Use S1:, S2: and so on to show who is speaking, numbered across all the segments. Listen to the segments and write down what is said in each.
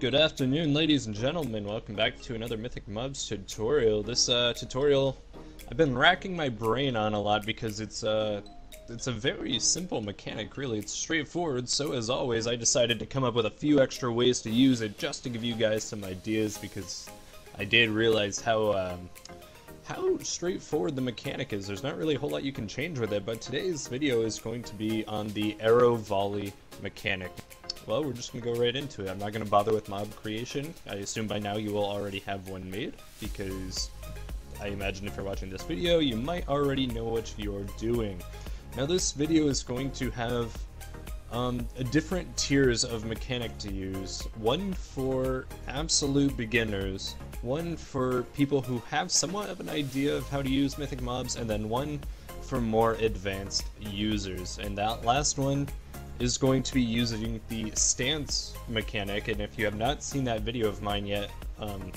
S1: Good afternoon, ladies and gentlemen. Welcome back to another Mythic Mobs tutorial. This uh, tutorial I've been racking my brain on a lot because it's uh, it's a very simple mechanic, really. It's straightforward, so as always, I decided to come up with a few extra ways to use it just to give you guys some ideas because I did realize how um, how straightforward the mechanic is. There's not really a whole lot you can change with it, but today's video is going to be on the arrow volley mechanic. Well, we're just going to go right into it. I'm not going to bother with mob creation. I assume by now you will already have one made, because I imagine if you're watching this video, you might already know what you're doing. Now this video is going to have um, different tiers of mechanic to use. One for absolute beginners, one for people who have somewhat of an idea of how to use mythic mobs, and then one for more advanced users. And that last one is going to be using the stance mechanic, and if you have not seen that video of mine yet, um,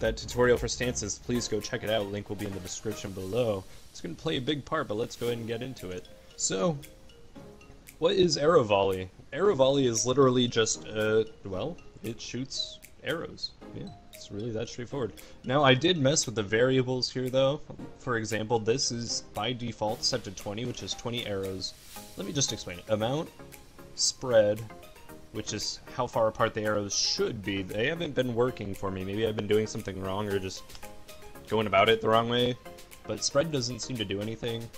S1: that tutorial for stances, please go check it out. Link will be in the description below. It's going to play a big part, but let's go ahead and get into it. So, what is arrow volley? Arrow volley is literally just, uh, well, it shoots arrows. Yeah, it's really that straightforward. Now, I did mess with the variables here, though. For example, this is by default set to 20, which is 20 arrows. Let me just explain it. Amount, spread, which is how far apart the arrows should be. They haven't been working for me. Maybe I've been doing something wrong or just going about it the wrong way. But spread doesn't seem to do anything.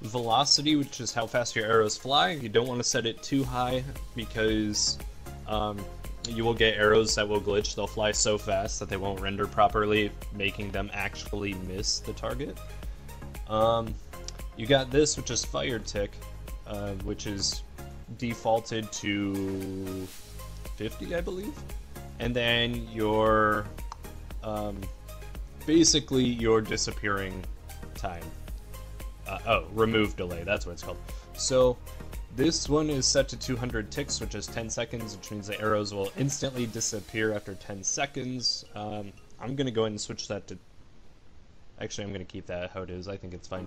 S1: Velocity, which is how fast your arrows fly. You don't want to set it too high because um, you will get arrows that will glitch. They'll fly so fast that they won't render properly, making them actually miss the target. Um, you got this, which is fire tick, uh, which is defaulted to 50, I believe. And then your, um, basically your disappearing time. Uh, oh, remove delay, that's what it's called. So, this one is set to 200 ticks, which is 10 seconds, which means the arrows will instantly disappear after 10 seconds. Um, I'm going to go ahead and switch that to... Actually, I'm going to keep that how it is. I think it's fine.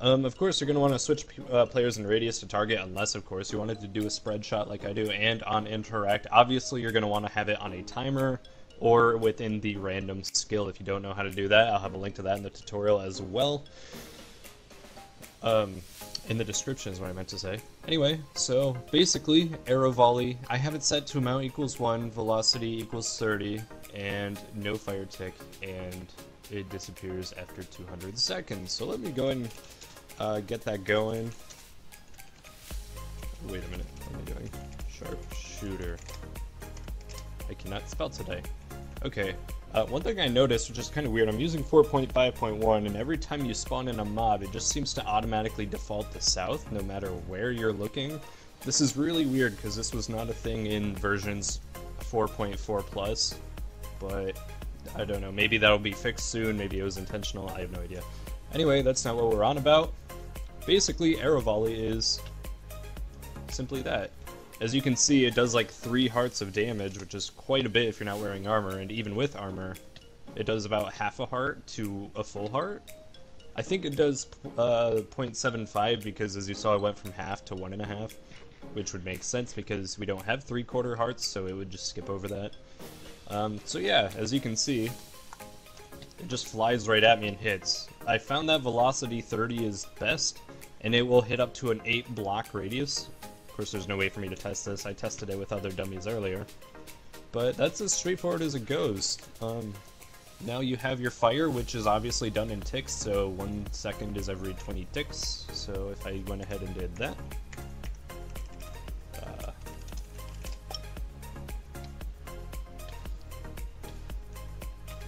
S1: Um, of course, you're going to want to switch uh, players in radius to target, unless, of course, you wanted to do a spread shot like I do, and on interact. Obviously, you're going to want to have it on a timer or within the random skill. If you don't know how to do that, I'll have a link to that in the tutorial as well. Um, in the description is what I meant to say. Anyway, so basically, arrow volley, I have it set to amount equals 1, velocity equals 30, and no fire tick, and it disappears after 200 seconds. So let me go and uh, get that going. Wait a minute, what am I doing? Sharpshooter. I cannot spell today. Okay, uh, one thing I noticed, which is kind of weird, I'm using 4.5.1, and every time you spawn in a mob, it just seems to automatically default to south, no matter where you're looking. This is really weird, because this was not a thing in versions 4.4 plus, but I don't know, maybe that'll be fixed soon, maybe it was intentional, I have no idea. Anyway, that's not what we're on about. Basically, Arrow Volley is simply that. As you can see, it does like three hearts of damage, which is quite a bit if you're not wearing armor, and even with armor, it does about half a heart to a full heart. I think it does uh, 0.75 because, as you saw, it went from half to one and a half, which would make sense because we don't have three quarter hearts, so it would just skip over that. Um, so yeah, as you can see, it just flies right at me and hits. I found that velocity 30 is best, and it will hit up to an 8 block radius. Of course, there's no way for me to test this. I tested it with other dummies earlier. But that's as straightforward as it goes. Um, now you have your fire, which is obviously done in ticks, so one second is every 20 ticks. So if I went ahead and did that,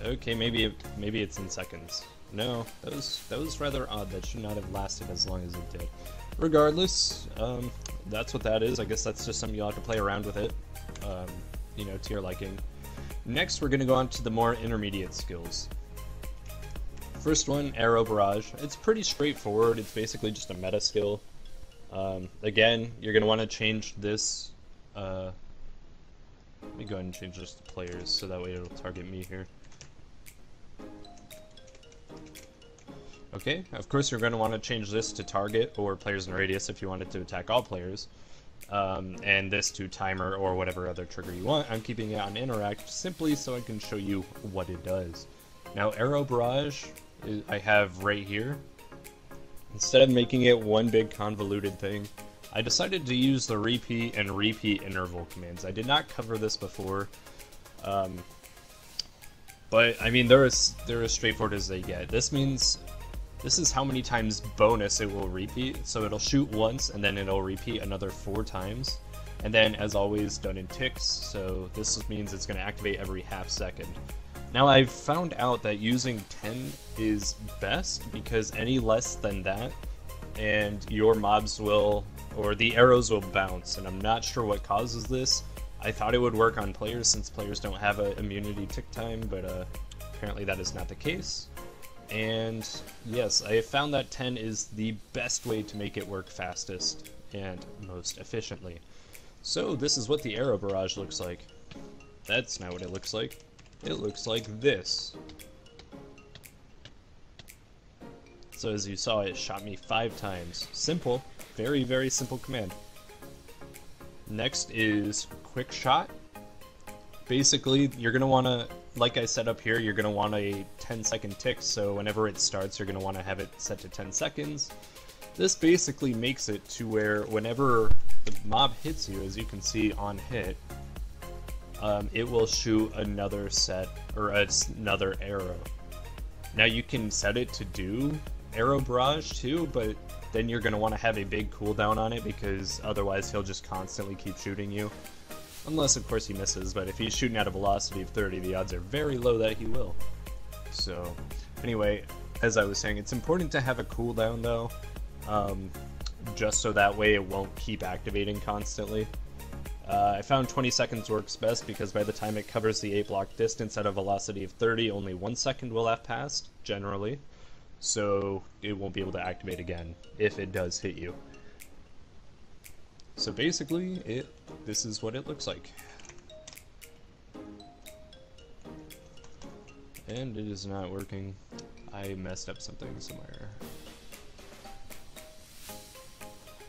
S1: Okay, maybe it, maybe it's in seconds. No, that was that was rather odd. That should not have lasted as long as it did. Regardless, um, that's what that is. I guess that's just something you'll have to play around with it, um, you know, to your liking. Next, we're going to go on to the more intermediate skills. First one, Arrow Barrage. It's pretty straightforward. It's basically just a meta skill. Um, again, you're going to want to change this. Uh, let me go ahead and change this to players so that way it'll target me here. Okay, of course you're going to want to change this to target or players in radius if you want it to attack all players. um, and this to timer or whatever other trigger you want. I'm keeping it on interact simply so I can show you what it does. Now arrow Barrage I have right here. Instead of making it one big convoluted thing, I decided to use the repeat and repeat interval commands. I did not cover this before, um, but I mean they're as, they're as straightforward as they get. This means this is how many times bonus it will repeat. So it'll shoot once and then it'll repeat another four times. And then, as always, done in ticks, so this means it's going to activate every half second. Now, I've found out that using 10 is best because any less than that, and your mobs will, or the arrows will bounce, and I'm not sure what causes this. I thought it would work on players since players don't have an immunity tick time, but uh, apparently that is not the case. And yes, I have found that 10 is the best way to make it work fastest and most efficiently. So this is what the arrow Barrage looks like. That's not what it looks like. It looks like this. So as you saw, it shot me five times. Simple, very, very simple command. Next is Quick Shot. Basically, you're going to want to like I said up here, you're going to want a 10 second tick, so whenever it starts, you're going to want to have it set to 10 seconds. This basically makes it to where whenever the mob hits you, as you can see on hit, um, it will shoot another set, or another arrow. Now you can set it to do arrow barrage too, but then you're going to want to have a big cooldown on it because otherwise he'll just constantly keep shooting you. Unless, of course, he misses, but if he's shooting at a velocity of 30, the odds are very low that he will. So, anyway, as I was saying, it's important to have a cooldown, though, um, just so that way it won't keep activating constantly. Uh, I found 20 seconds works best because by the time it covers the 8 block distance at a velocity of 30, only 1 second will have passed, generally. So it won't be able to activate again if it does hit you. So basically, it this is what it looks like. And it is not working. I messed up something somewhere.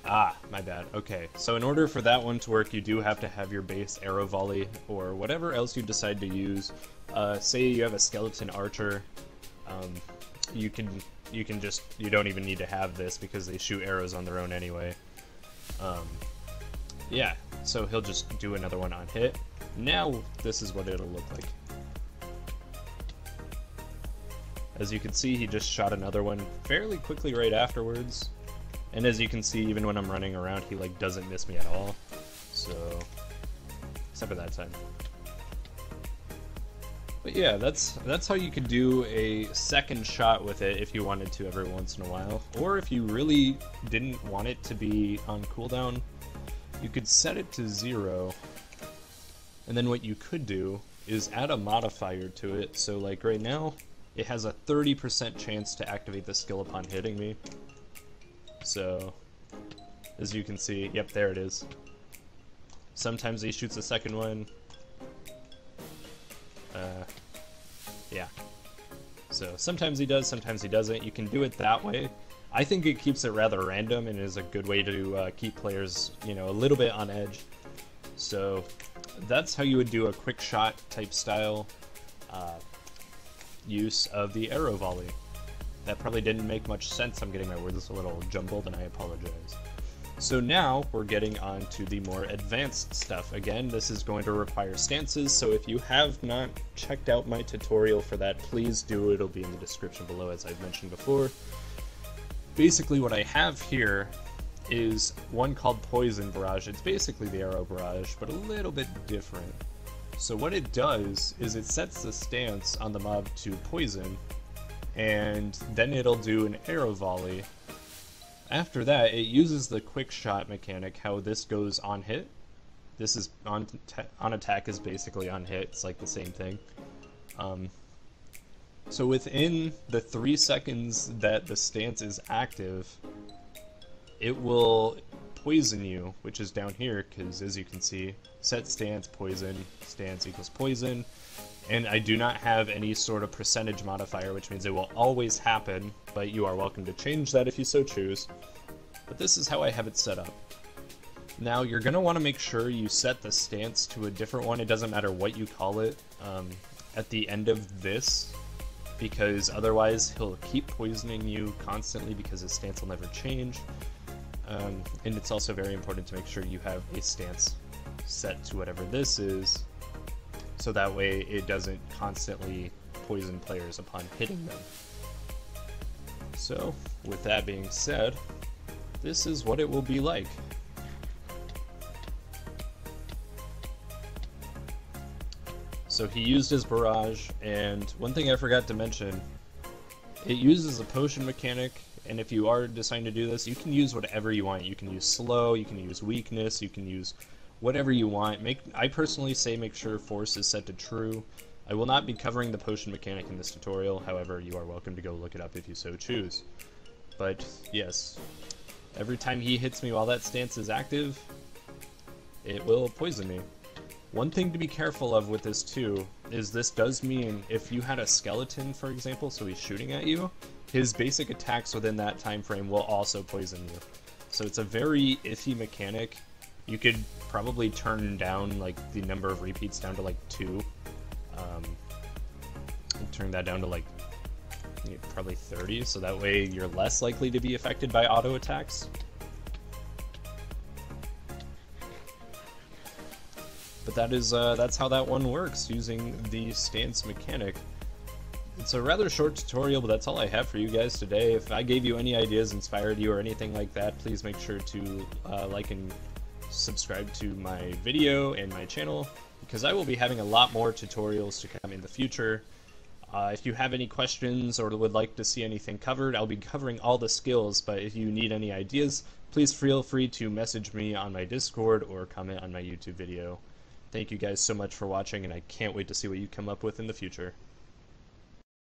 S1: Ah, my bad. Okay, so in order for that one to work, you do have to have your base arrow volley or whatever else you decide to use. Uh, say you have a skeleton archer, um, you can you can just you don't even need to have this because they shoot arrows on their own anyway. Um, yeah, so he'll just do another one on hit. Now, this is what it'll look like. As you can see, he just shot another one fairly quickly right afterwards. And as you can see, even when I'm running around, he like doesn't miss me at all. So, except for that time. But yeah, that's that's how you could do a second shot with it if you wanted to every once in a while. Or if you really didn't want it to be on cooldown, you could set it to zero, and then what you could do is add a modifier to it. So like right now, it has a 30% chance to activate the skill upon hitting me. So, as you can see, yep, there it is. Sometimes he shoots a second one. Uh, yeah. So sometimes he does, sometimes he doesn't. You can do it that way. I think it keeps it rather random and is a good way to uh, keep players, you know, a little bit on edge. So that's how you would do a quick shot type style uh, use of the arrow volley. That probably didn't make much sense. I'm getting my words a little jumbled and I apologize. So now we're getting on to the more advanced stuff. Again, this is going to require stances, so if you have not checked out my tutorial for that, please do. It'll be in the description below as I've mentioned before. Basically what I have here is one called Poison Barrage. It's basically the Arrow Barrage, but a little bit different. So what it does is it sets the stance on the mob to poison, and then it'll do an arrow volley. After that, it uses the quick shot mechanic, how this goes on hit. This is on, on attack is basically on hit, it's like the same thing. Um, so within the three seconds that the stance is active, it will poison you, which is down here, because as you can see, set stance, poison, stance equals poison, and I do not have any sort of percentage modifier, which means it will always happen, but you are welcome to change that if you so choose. But this is how I have it set up. Now you're going to want to make sure you set the stance to a different one, it doesn't matter what you call it, um, at the end of this, because otherwise he'll keep poisoning you constantly because his stance will never change. Um, and it's also very important to make sure you have a stance set to whatever this is, so that way it doesn't constantly poison players upon hitting them. So, with that being said, this is what it will be like. So he used his barrage, and one thing I forgot to mention, it uses a potion mechanic, and if you are deciding to do this, you can use whatever you want. You can use slow, you can use weakness, you can use whatever you want. Make I personally say make sure force is set to true. I will not be covering the potion mechanic in this tutorial, however, you are welcome to go look it up if you so choose. But, yes, every time he hits me while that stance is active, it will poison me. One thing to be careful of with this too, is this does mean if you had a skeleton, for example, so he's shooting at you, his basic attacks within that time frame will also poison you. So it's a very iffy mechanic. You could probably turn down like the number of repeats down to like two. Um, turn that down to like probably 30, so that way you're less likely to be affected by auto attacks. But that is uh, that's how that one works using the stance mechanic. It's a rather short tutorial, but that's all I have for you guys today. If I gave you any ideas, inspired you, or anything like that, please make sure to uh, like and subscribe to my video and my channel, because I will be having a lot more tutorials to come in the future. Uh, if you have any questions or would like to see anything covered, I'll be covering all the skills, but if you need any ideas, please feel free to message me on my Discord or comment on my YouTube video. Thank you guys so much for watching, and I can't wait to see what you come up with in the future.